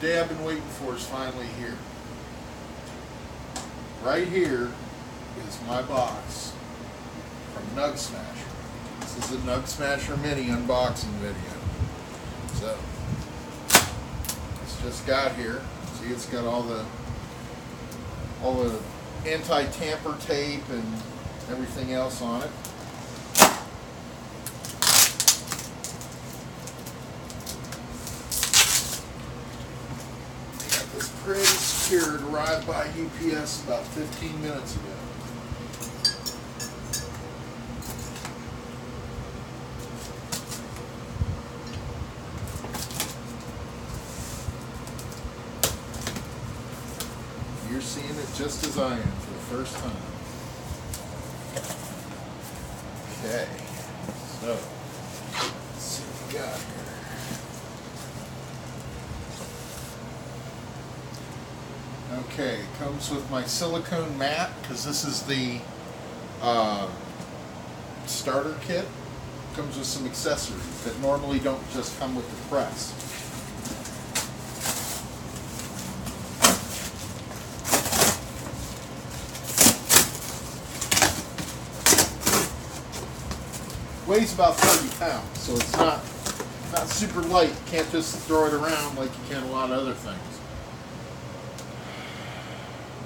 day I've been waiting for is finally here. Right here is my box from Nug Smasher. This is a Nug Smasher Mini unboxing video. So, it's just got here. See, it's got all the all the anti-tamper tape and everything else on it. They got this pretty secure. It arrived by UPS about 15 minutes ago. You're seeing it just as I am for the first time. Okay, so let's see what we got here. Okay, comes with my silicone mat because this is the uh, starter kit. Comes with some accessories that normally don't just come with the press. weighs about 30 pounds, so it's not not super light. You can't just throw it around like you can a lot of other things.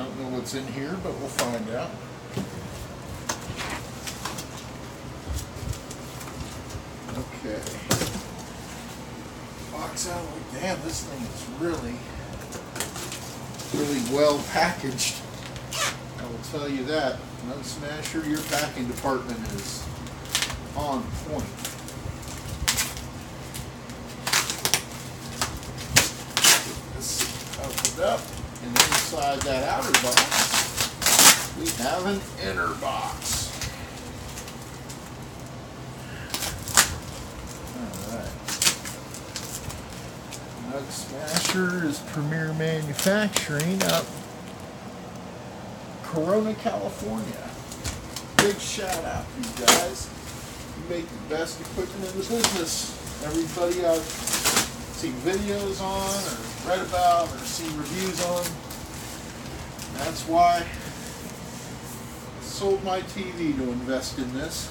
I don't know what's in here, but we'll find out. Okay. Box out. Damn, this thing is really, really well packaged. I will tell you that. Nug Smasher, your packing department is on point. This opened up, and inside that outer box, we have an inner box. Alright. Nug Smasher is Premier Manufacturing up Corona, California. Big shout out to you guys you make the best equipment in the business. Everybody I've seen videos on, or read about, or seen reviews on. That's why I sold my TV to invest in this.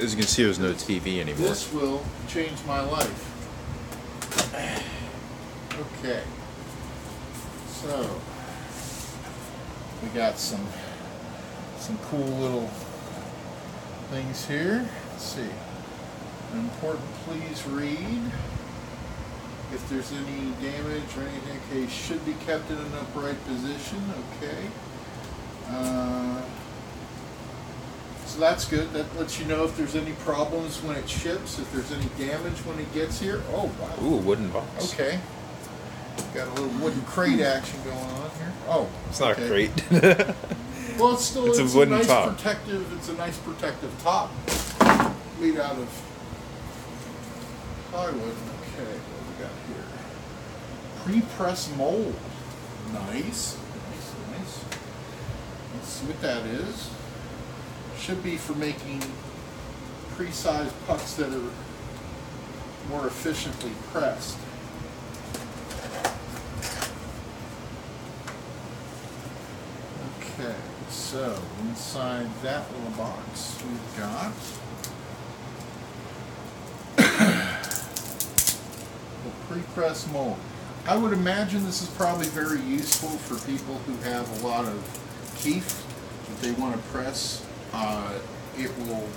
As you can see, there's no TV anymore. This will change my life. Okay. So we got some some cool little things here. Let's see. Important, please read. If there's any damage or anything, okay, should be kept in an upright position. Okay. Uh, so that's good. That lets you know if there's any problems when it ships, if there's any damage when it gets here. Oh, wow. Ooh, wooden box. Okay. Got a little wooden crate action going on here. Oh, It's not okay. a crate. Well, it's still It's it's, a wooden nice top. protective. It's a nice protective top made out of plywood. Okay, what we got here? Pre-press mold. Nice, nice, nice. Let's see what that is. Should be for making pre-sized pucks that are more efficiently pressed. Okay, so inside that little box, we've got pre-press mold. I would imagine this is probably very useful for people who have a lot of keef that they want to press. Uh, it will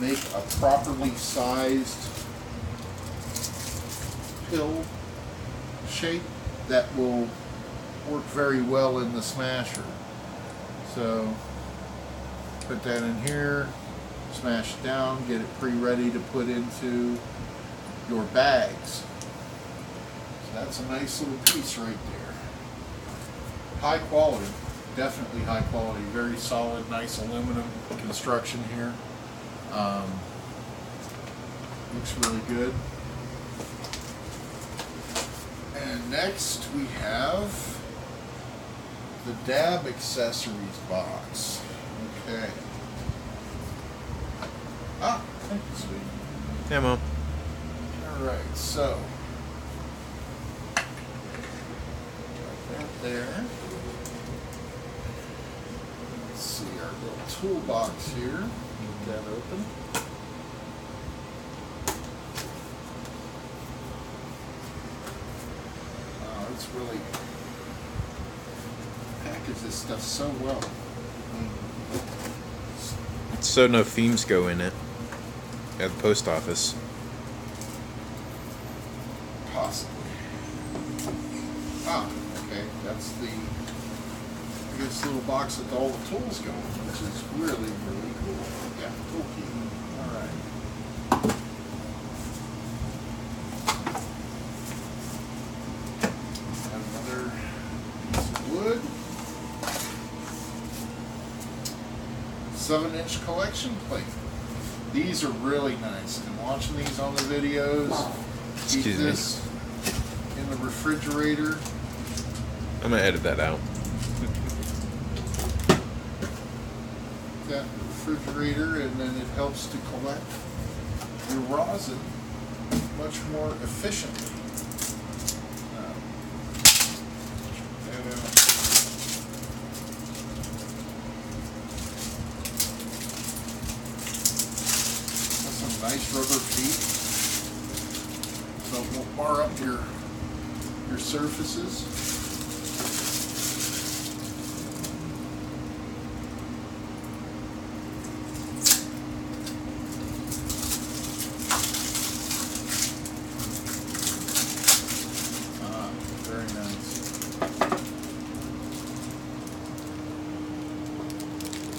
make a properly sized pill shape that will work very well in the smasher. So put that in here, smash it down, get it pre-ready to put into your bags. That's a nice little piece right there. High quality, definitely high quality, very solid, nice aluminum construction here. Um, looks really good. And next we have the DAB accessories box. Okay. Ah, thank you, sweetie. yeah, Mom. All right, so there. Let's see our little toolbox here. Get that open. Wow, it's really packaged this stuff so well. So no themes go in it at the post office. Possibly. Ah, okay. That's the I guess little box that all the tools go in, which is really, really cool. Yeah, tool key. Alright. Another piece of wood. Seven inch collection plate. These are really nice. And watching these on the videos, keep Excuse me. this in the refrigerator. I'm gonna edit that out. That refrigerator and then it helps to collect your rosin much more efficiently. And, uh, some nice rubber feet. So won't bar up your your surfaces. Ah, very nice.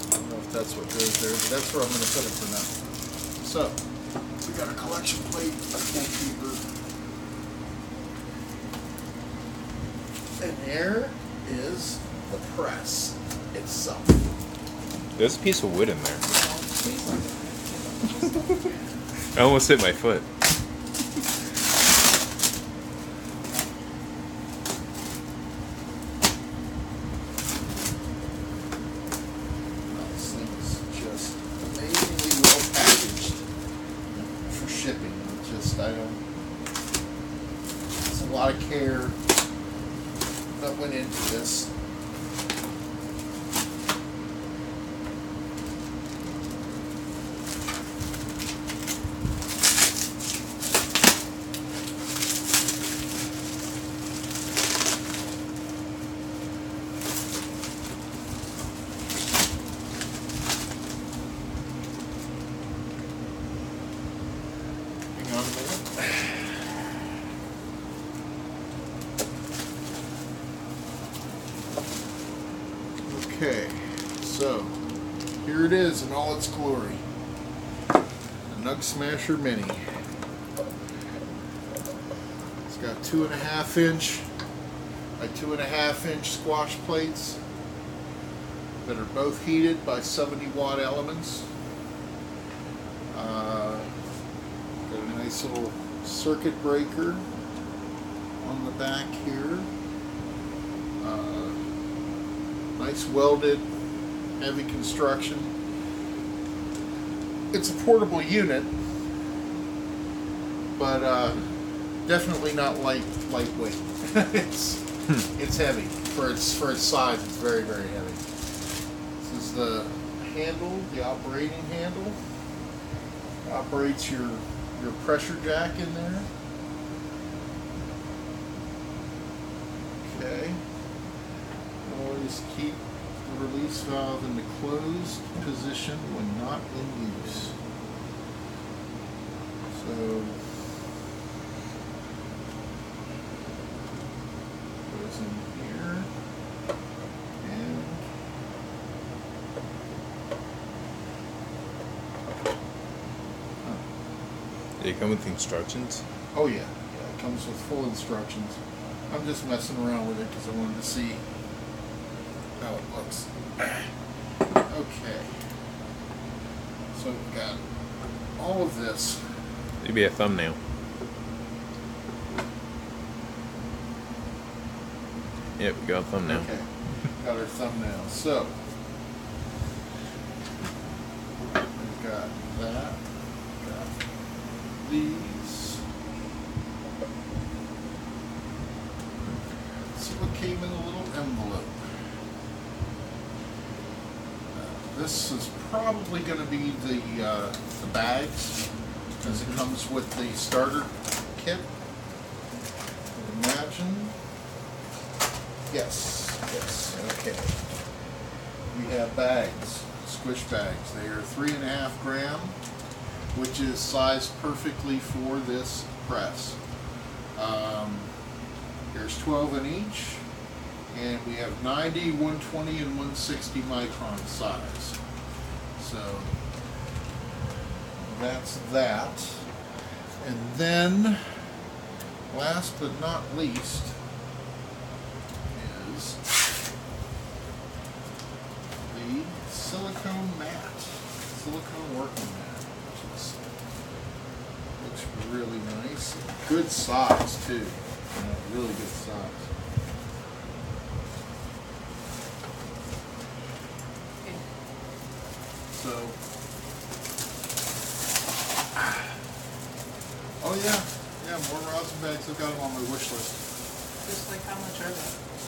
I don't know if that's what goes there, but that's where I'm gonna put it for now. So, we got a collection plate, a full keeper. And there is the press itself. There's a piece of wood in there. I almost hit my foot. This thing is just amazingly well packaged for shipping. It Just, I don't, it's a lot of care that went into this. Hang on a minute. Okay, so here it is in all its glory. The Nug Smasher Mini. It's got two and a half inch by two and a half inch squash plates that are both heated by 70 watt elements. Uh, got a nice little circuit breaker on the back here. Uh, nice welded, heavy construction. It's a portable unit, but uh, definitely not light lightweight. it's it's heavy for its for its size. It's very very heavy. This is the handle, the operating handle. Operates your your pressure jack in there. Okay. Always keep the release valve in the closed position when not in use. So goes in here and huh. Did it come with instructions? Oh yeah, yeah, it comes with full instructions. I'm just messing around with it because I wanted to see how it looks. Okay. So we've got all of this. Maybe a thumbnail. Yep, we got a thumbnail. Okay. Got our thumbnail. So we've got that. Got these. See what came in the little envelope. Uh, This is probably gonna be the, uh, the bags, because it comes with the starter kit. Imagine. Yes, yes, okay. We have bags, squish bags. They are three and a half gram, which is sized perfectly for this press. Um, there's 12 in each, and we have 90, 120, and 160 micron size. So that's that. And then, last but not least, is the silicone mat, silicone working mat, which is looks really nice. Good size too. Really good size. So. Oh yeah, yeah, more rosin bags. I've got them on wish list. Just like how much are they?